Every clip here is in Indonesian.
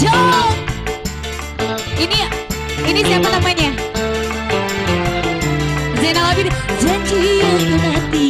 Hajam Ini ini siapa namanya? Zainal Abidin. Janji yang ku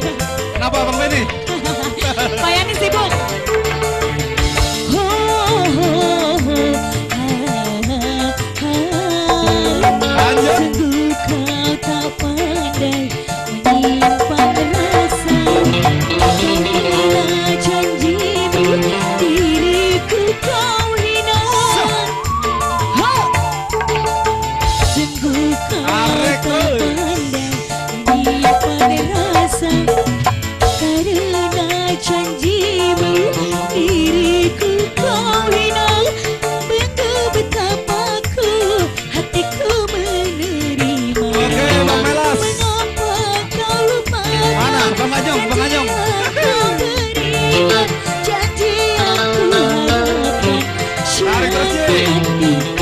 Kenapa Bang Benny? Pak sibuk. Arek, Happy.